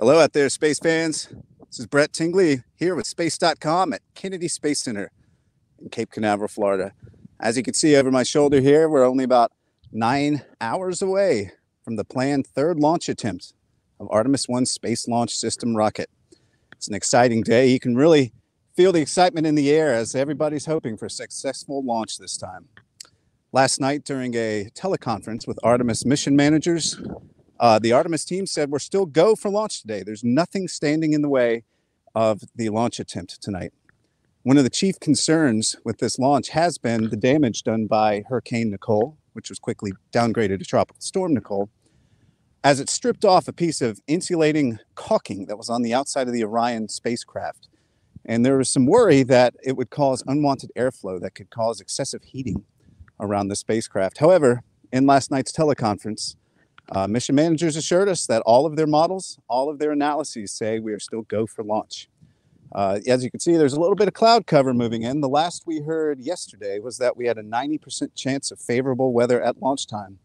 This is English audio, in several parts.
Hello out there, space fans. This is Brett Tingley here with Space.com at Kennedy Space Center in Cape Canaveral, Florida. As you can see over my shoulder here, we're only about nine hours away from the planned third launch attempt of Artemis 1 Space Launch System rocket. It's an exciting day. You can really feel the excitement in the air as everybody's hoping for a successful launch this time. Last night, during a teleconference with Artemis mission managers, uh, the Artemis team said we're still go for launch today. There's nothing standing in the way of the launch attempt tonight. One of the chief concerns with this launch has been the damage done by Hurricane Nicole, which was quickly downgraded to Tropical Storm Nicole, as it stripped off a piece of insulating caulking that was on the outside of the Orion spacecraft. And there was some worry that it would cause unwanted airflow that could cause excessive heating around the spacecraft. However, in last night's teleconference, uh, mission managers assured us that all of their models, all of their analyses say we are still go for launch. Uh, as you can see, there's a little bit of cloud cover moving in. The last we heard yesterday was that we had a 90% chance of favorable weather at launch time.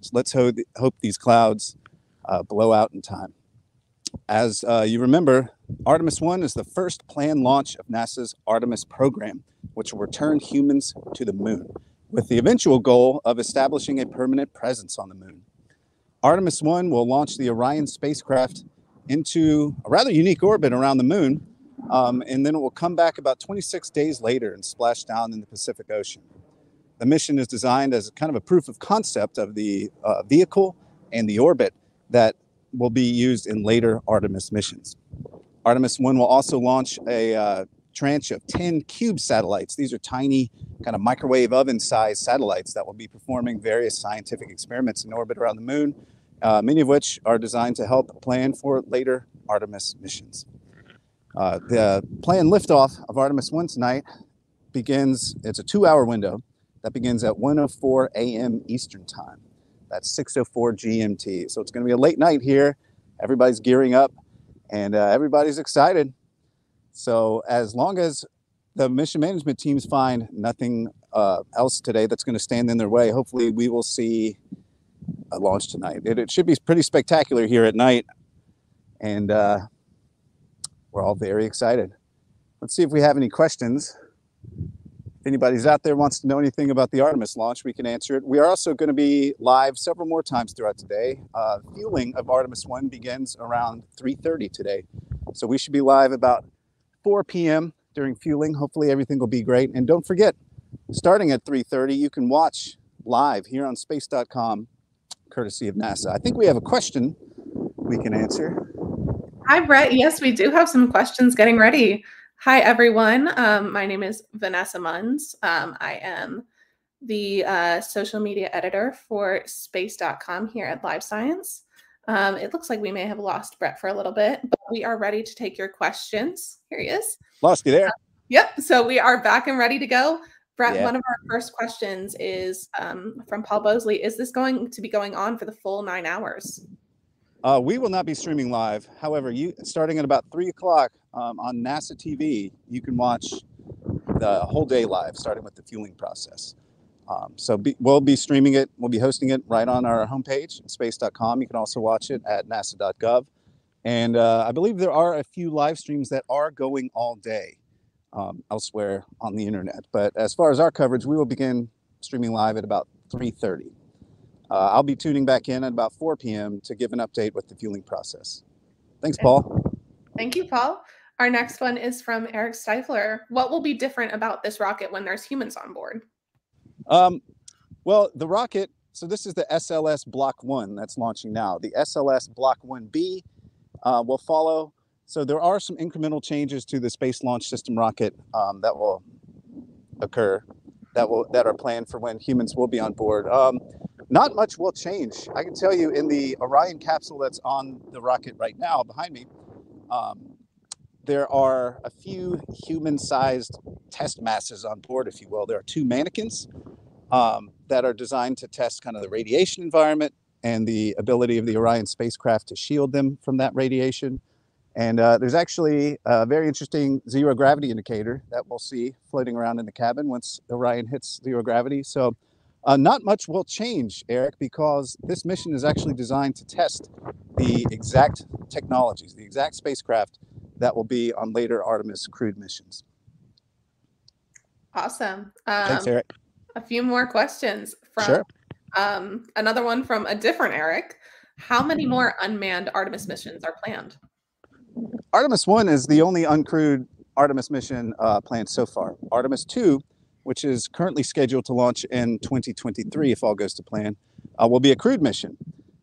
So let's hope, hope these clouds uh, blow out in time. As uh, you remember, Artemis 1 is the first planned launch of NASA's Artemis program, which will return humans to the moon, with the eventual goal of establishing a permanent presence on the moon. Artemis 1 will launch the Orion spacecraft into a rather unique orbit around the moon, um, and then it will come back about 26 days later and splash down in the Pacific Ocean. The mission is designed as kind of a proof of concept of the uh, vehicle and the orbit that will be used in later Artemis missions. Artemis 1 will also launch a uh, tranche of 10 cube satellites. These are tiny, kind of microwave oven sized satellites that will be performing various scientific experiments in orbit around the moon uh, many of which are designed to help plan for later Artemis missions. Uh, the planned liftoff of Artemis 1 tonight begins, it's a two hour window that begins at 1.04 a.m. Eastern Time. That's 6.04 GMT. So it's going to be a late night here. Everybody's gearing up and uh, everybody's excited. So as long as the mission management teams find nothing uh, else today that's going to stand in their way, hopefully we will see a launch tonight. It, it, should be pretty spectacular here at night, and uh, we're all very excited. Let's see if we have any questions. If anybody's out there wants to know anything about the Artemis launch, we can answer it. We are also going to be live several more times throughout today. Uh, fueling of Artemis 1 begins around 3.30 today. So we should be live about 4 p.m. during fueling. Hopefully everything will be great. And don't forget, starting at 3.30, you can watch live here on space.com courtesy of NASA. I think we have a question we can answer. Hi, Brett. Yes, we do have some questions getting ready. Hi, everyone. Um, my name is Vanessa Munns. Um, I am the uh, social media editor for space.com here at Live Science. Um, it looks like we may have lost Brett for a little bit, but we are ready to take your questions. Here he is. Lost you there. Uh, yep. So we are back and ready to go. Brett, yeah. one of our first questions is um, from Paul Bosley. Is this going to be going on for the full nine hours? Uh, we will not be streaming live. However, you starting at about three o'clock um, on NASA TV, you can watch the whole day live, starting with the fueling process. Um, so be, we'll be streaming it. We'll be hosting it right on our homepage, space.com. You can also watch it at nasa.gov. And uh, I believe there are a few live streams that are going all day um, elsewhere on the internet. But as far as our coverage, we will begin streaming live at about 3.30. Uh, I'll be tuning back in at about 4 p.m. to give an update with the fueling process. Thanks, Paul. Thank you, Paul. Our next one is from Eric Stifler. What will be different about this rocket when there's humans on board? Um, well, the rocket, so this is the SLS Block 1 that's launching now. The SLS Block 1B uh, will follow so there are some incremental changes to the Space Launch System rocket um, that will occur, that will that are planned for when humans will be on board. Um, not much will change. I can tell you in the Orion capsule that's on the rocket right now behind me, um, there are a few human-sized test masses on board, if you will. There are two mannequins um, that are designed to test kind of the radiation environment and the ability of the Orion spacecraft to shield them from that radiation. And uh, there's actually a very interesting zero gravity indicator that we'll see floating around in the cabin once Orion hits zero gravity. So Uh, not much will change, Eric, because this mission is actually designed to test the exact technologies, the exact spacecraft that will be on later Artemis crewed missions. Awesome. Um, Thanks, Eric. A few more questions from sure. um, another one from a different Eric. How many more unmanned Artemis missions are planned? Artemis 1 is the only uncrewed Artemis mission uh, planned so far. Artemis 2 which is currently scheduled to launch in 2023 if all goes to plan, uh, will be a crewed mission.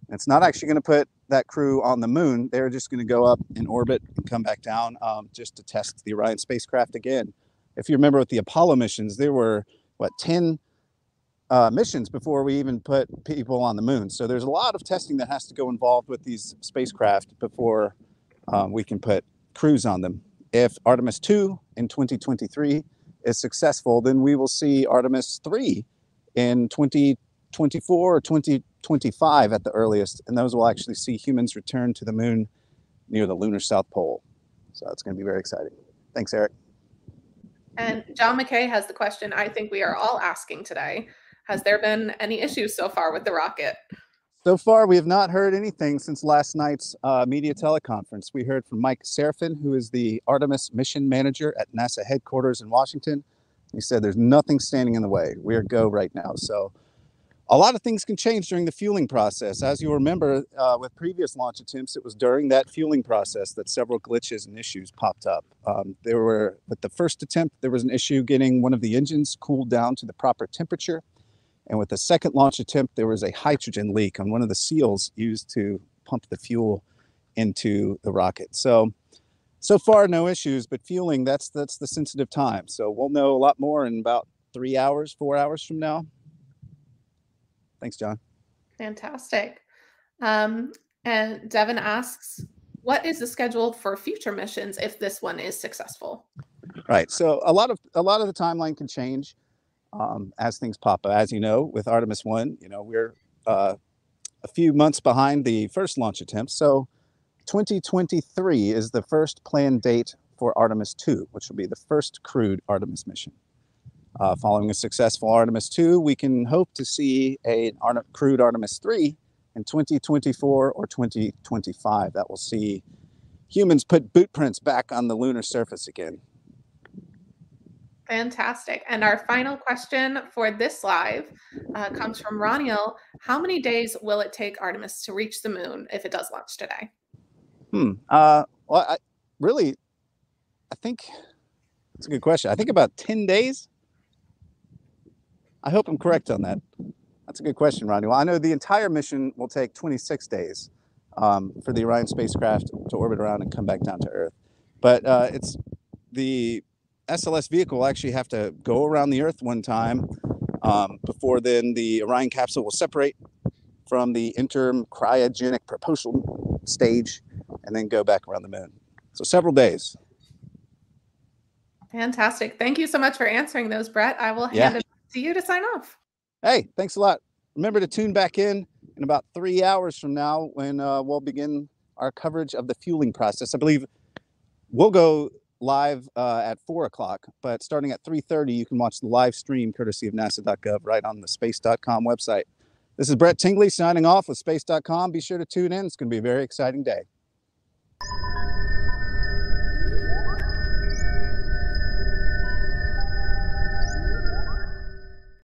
It's not actually going to put that crew on the moon. They're just going to go up in orbit and come back down um, just to test the Orion spacecraft again. If you remember with the Apollo missions, there were, what, 10 uh, missions before we even put people on the moon. So there's a lot of testing that has to go involved with these spacecraft before um, we can put crews on them. If Artemis 2 in 2023 is successful, then we will see Artemis 3 in 2024 or 2025 at the earliest. And those will actually see humans return to the moon near the lunar south pole. So that's going to be very exciting. Thanks, Eric. And John McKay has the question I think we are all asking today. Has there been any issues so far with the rocket? So far, we have not heard anything since last night's uh, media teleconference. We heard from Mike Sarafin, who is the Artemis mission manager at NASA headquarters in Washington. He said there's nothing standing in the way. We are go right now. So a lot of things can change during the fueling process. As you remember uh, with previous launch attempts, it was during that fueling process that several glitches and issues popped up. Um, there were, with the first attempt, there was an issue getting one of the engines cooled down to the proper temperature. And with the second launch attempt, there was a hydrogen leak on one of the seals used to pump the fuel into the rocket. So, so far, no issues, but fueling, that's, that's the sensitive time. So we'll know a lot more in about three hours, four hours from now. Thanks, John. Fantastic. Um, and Devin asks, what is the schedule for future missions if this one is successful? Right. So a lot of a lot of the timeline can change um, as things pop up. As you know, with Artemis 1, you know, we're uh, a few months behind the first launch attempt. So 2023 is the first planned date for Artemis 2, which will be the first crewed Artemis mission. Uh, following a successful Artemis 2, we can hope to see a Ar crewed Artemis 3 in 2024 or 2025. That will see humans put boot prints back on the lunar surface again. Fantastic. And our final question for this live uh, comes from Roniel. How many days will it take Artemis to reach the moon if it does launch today? Hmm. Uh, well, I, really, I think that's a good question. I think about 10 days. I hope I'm correct on that. That's a good question, Ronnie. Well, I know the entire mission will take 26 days um, for the Orion spacecraft to orbit around and come back down to Earth. But uh, it's the SLS vehicle will actually have to go around the Earth one time um, before then the Orion capsule will separate from the interim cryogenic propulsion stage and then go back around the moon. So several days. Fantastic. Thank you so much for answering those, Brett. I will hand yeah. it to you to sign off. Hey, thanks a lot. Remember to tune back in in about three hours from now when uh, we'll begin our coverage of the fueling process. I believe we'll go live uh, at four o'clock, but starting at 3.30, you can watch the live stream courtesy of nasa.gov right on the space.com website. This is Brett Tingley signing off with space.com. Be sure to tune in. It's going to be a very exciting day.